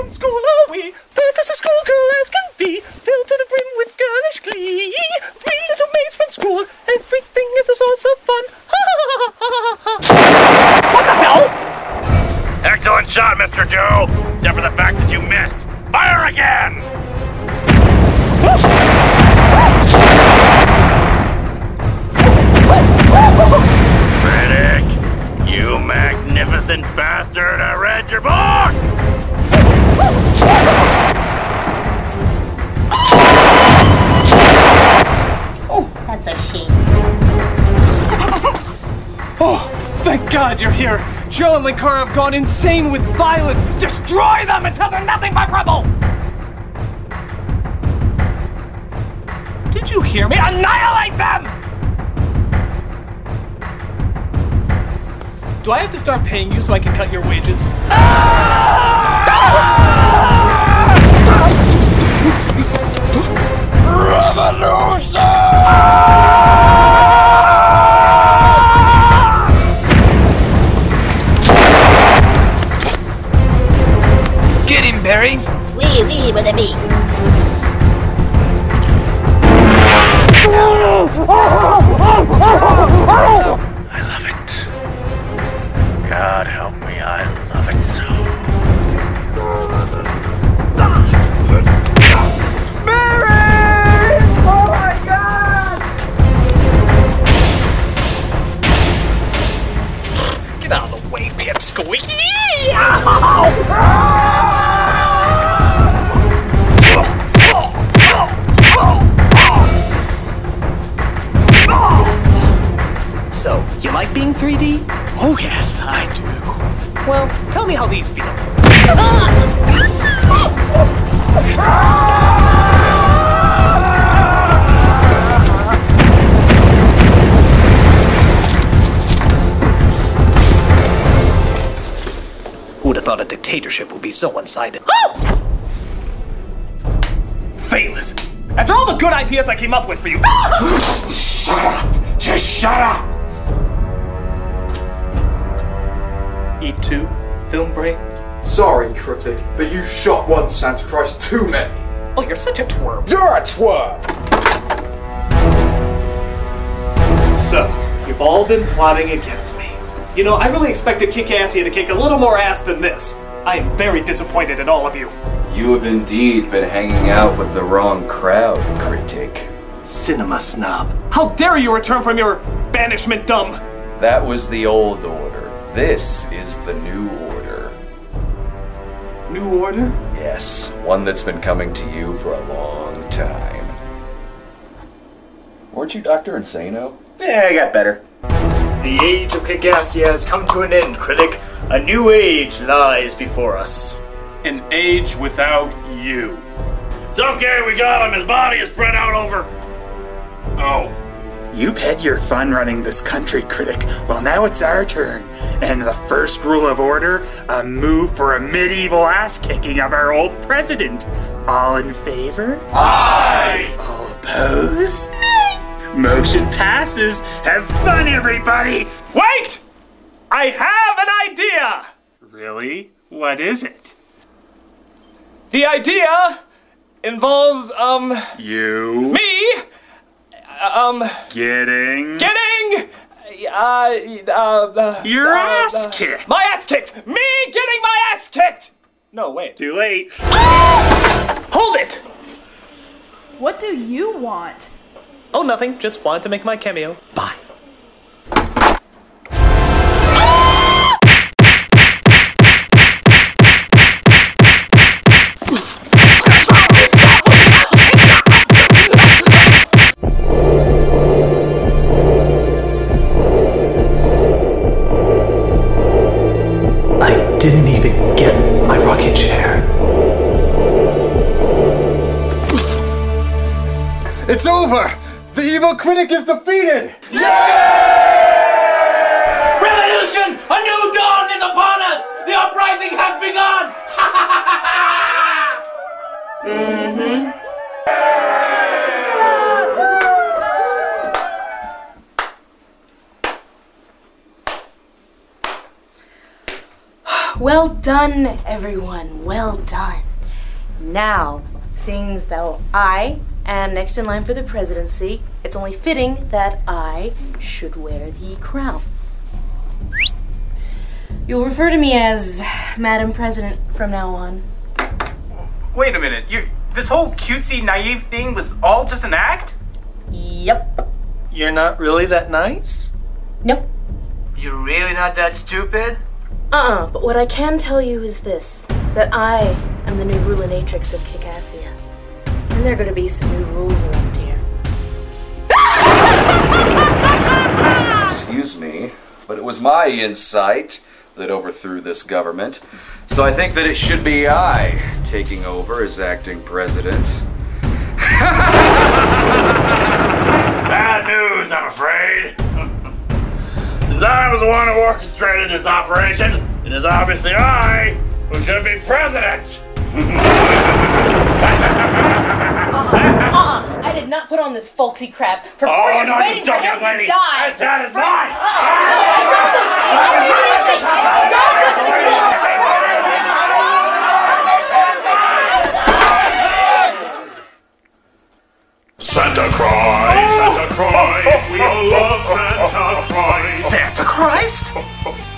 from school are we? Perfect as a schoolgirl as can be, filled to the brim with girlish glee. Three little maids from school, everything is a source of fun. what the hell? Excellent shot, Mr. Joe! Except for the fact that you missed. Oh, thank God you're here. Joe and Linkara have gone insane with violence. Destroy them until they're nothing but rubble. Did you hear me? Annihilate them! Do I have to start paying you so I can cut your wages? Ah! Get him, Barry. Wee wee with a bee. I love it. God help me, I love it so. Get out of the way, Pipsqueak! So, you like being 3D? Oh, yes, I do. Well, tell me how these feel. Who would have thought a dictatorship would be so one sided? Oh! Failures! After all the good ideas I came up with for you. Ah! Shut up! Just shut up! E2, film break. Sorry, critic, but you shot one Santa Christ too many. Oh, you're such a twerp. You're a twerp! So, you've all been plotting against me. You know, I really expected Kick Ass here to kick a little more ass than this. I am very disappointed in all of you. You have indeed been hanging out with the wrong crowd, critic. Cinema snob. How dare you return from your banishment dumb? That was the old order. This is the new order. New order? Yes, one that's been coming to you for a long time. Weren't you Dr. Insano? Yeah, I got better. The age of Kickassia has come to an end, critic. A new age lies before us. An age without you. It's okay, we got him. His body is spread out over. Oh, You've had your fun running this country, critic. Well, now it's our turn. And the first rule of order a move for a medieval ass kicking of our old president. All in favor? Aye! All opposed? Motion passes. Have fun, everybody! Wait! I have an idea! Really? What is it? The idea involves, um, You me, um, getting getting, uh, uh, uh your uh, ass uh, kicked. My ass kicked! Me getting my ass kicked! No, wait. Too late. Hold it! What do you want? Oh, nothing. Just wanted to make my cameo. Bye. Over! The evil critic is defeated! Revolution! A new dawn is upon us! The uprising has begun! mm-hmm. Well done, everyone. Well done. Now, seeing as though I am next in line for the presidency, it's only fitting that I should wear the crown. You'll refer to me as Madam President from now on. Wait a minute. You this whole cutesy naive thing was all just an act? Yep. You're not really that nice? Nope. You're really not that stupid? Uh-uh, but what I can tell you is this, that I am the new rulinatrix of Kickassia. And there are gonna be some new rules around here. Excuse me, but it was my insight that overthrew this government. So I think that it should be I taking over as acting president. Bad news, I'm afraid. Since I was the one who orchestrated this operation, it is obviously I who should be president. Uh-uh, uh-uh, I did not put on this faulty crap for four Oh, years no, waiting for him lady. to die. I satisfied. Santa Christ, Santa Christ, we all love Santa Christ. Santa Christ?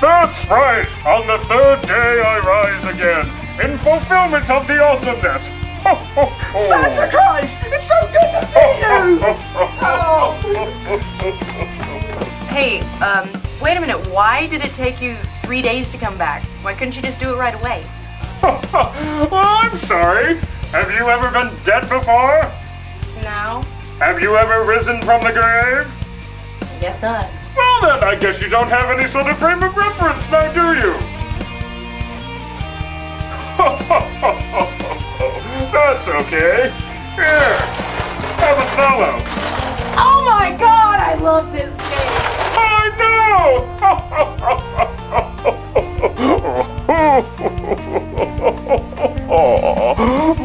That's right. On the third day I rise again, in fulfillment of the awesomeness. Santa Christ! It's so good to see you! Oh. Hey, um, wait a minute. Why did it take you three days to come back? Why couldn't you just do it right away? well, I'm sorry. Have you ever been dead before? No, Have you ever risen from the grave? I guess not. Well, then, I guess you don't have any sort of frame of reference now, do you? That's okay. Here, have a fellow. Oh my god, I love this game! I know!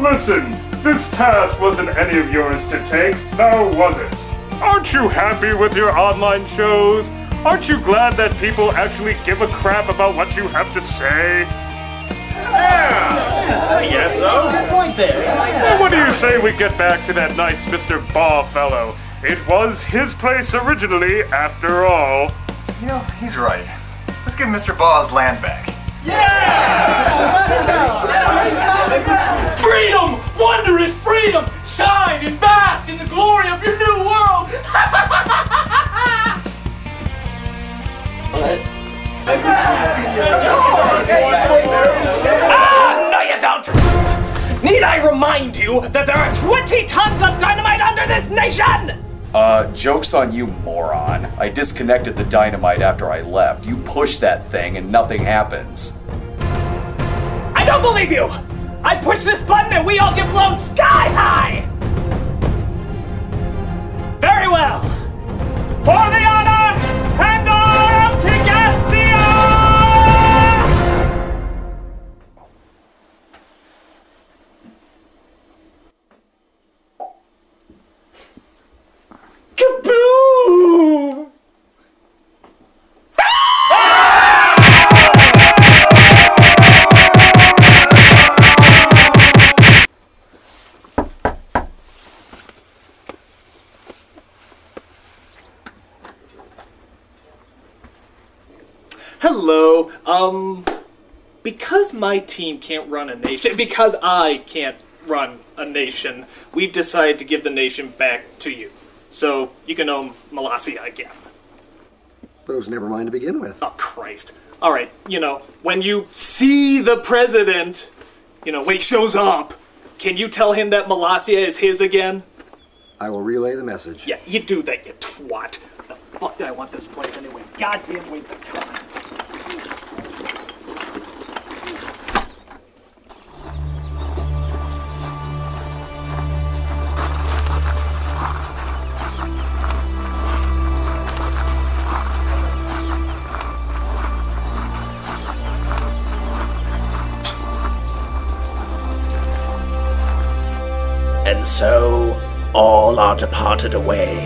Listen, this task wasn't any of yours to take, now was it? Aren't you happy with your online shows? Aren't you glad that people actually give a crap about what you have to say? Yeah! Yes, so. Oh. Point there. Well, what do you say we get back to that nice Mr. Baugh fellow? It was his place originally, after all. You know, he's right. Let's give Mr. Baugh's land back. Yeah! freedom! Wondrous freedom! Shine and bask in the glory of your new world! Need I remind you that there are 20 tons of dynamite under this nation? Uh, joke's on you, moron. I disconnected the dynamite after I left. You push that thing and nothing happens. I don't believe you! I push this button and we all get blown sky high! Very well! For the honor my team can't run a nation, because I can't run a nation, we've decided to give the nation back to you. So you can own Molossia again. But it was never mine to begin with. Oh, Christ. All right, you know, when you see the president, you know, when he shows up, can you tell him that Molossia is his again? I will relay the message. Yeah, you do that, you twat. The fuck did I want this place anyway? Goddamn waste of time. All are departed away.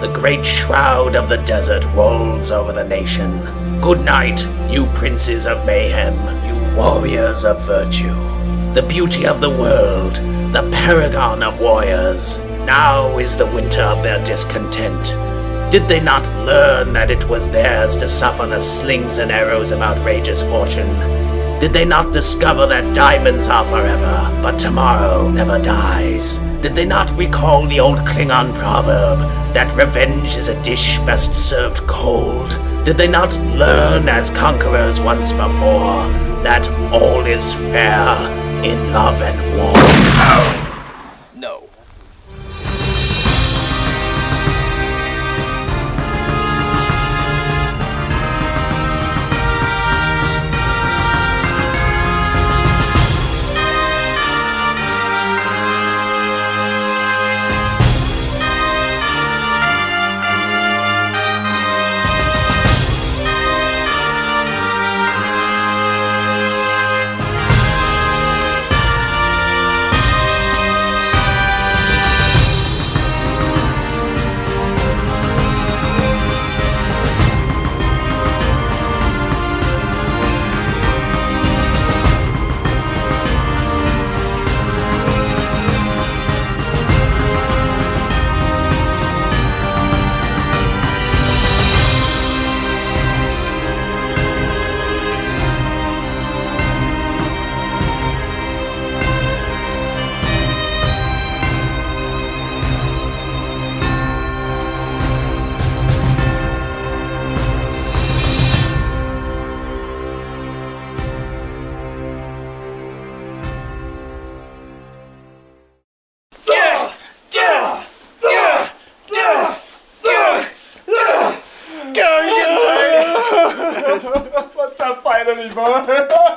The great shroud of the desert rolls over the nation. Good night, you princes of mayhem, you Warriors of virtue, the beauty of the world, the paragon of warriors. Now is the winter of their discontent. Did they not learn that it was theirs to suffer the slings and arrows of outrageous fortune? Did they not discover that diamonds are forever, but tomorrow never dies? Did they not recall the old Klingon proverb that revenge is a dish best served cold? Did they not learn as conquerors once before that all is fair in love and war? Not fight